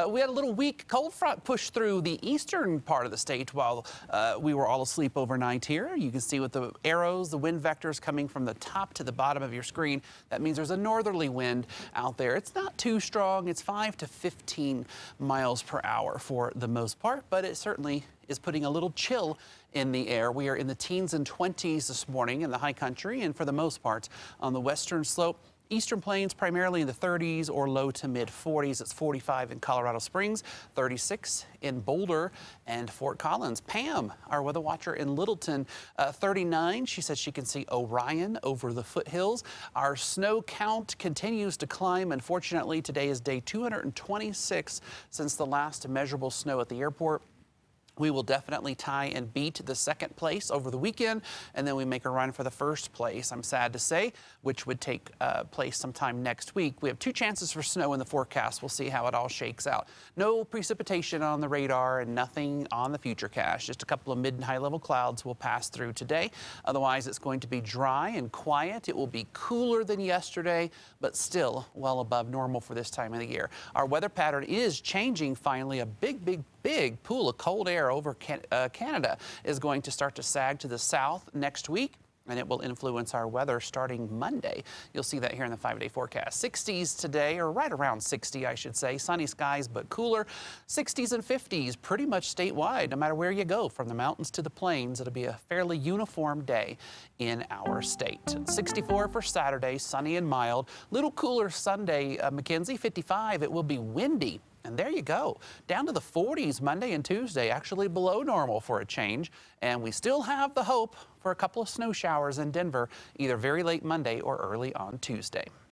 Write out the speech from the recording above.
Uh, we had a little weak cold front push through the eastern part of the state while uh, we were all asleep overnight here. You can see with the arrows, the wind vectors coming from the top to the bottom of your screen. That means there's a northerly wind out there. It's not too strong. It's 5 to 15 miles per hour for the most part, but it certainly is putting a little chill in the air. We are in the teens and 20s this morning in the high country, and for the most part on the western slope. Eastern Plains primarily in the 30s or low to mid 40s. It's 45 in Colorado Springs, 36 in Boulder and Fort Collins. Pam, our weather watcher in Littleton, uh, 39. She says she can see Orion over the foothills. Our snow count continues to climb. Unfortunately, today is day 226 since the last measurable snow at the airport. We will definitely tie and beat the second place over the weekend, and then we make a run for the first place, I'm sad to say, which would take uh, place sometime next week. We have two chances for snow in the forecast. We'll see how it all shakes out. No precipitation on the radar and nothing on the futurecast. Just a couple of mid and high level clouds will pass through today. Otherwise, it's going to be dry and quiet. It will be cooler than yesterday, but still well above normal for this time of the year. Our weather pattern is changing finally. A big, big big pool of cold air over can uh, Canada is going to start to sag to the south next week and it will influence our weather starting Monday. You'll see that here in the five day forecast. 60s today, or right around 60, I should say. Sunny skies, but cooler. 60s and 50s pretty much statewide, no matter where you go, from the mountains to the plains. It'll be a fairly uniform day in our state. 64 for Saturday, sunny and mild. Little cooler Sunday, uh, McKenzie, 55. It will be windy and there you go, down to the 40s Monday and Tuesday, actually below normal for a change. And we still have the hope for a couple of snow showers in Denver, either very late Monday or early on Tuesday.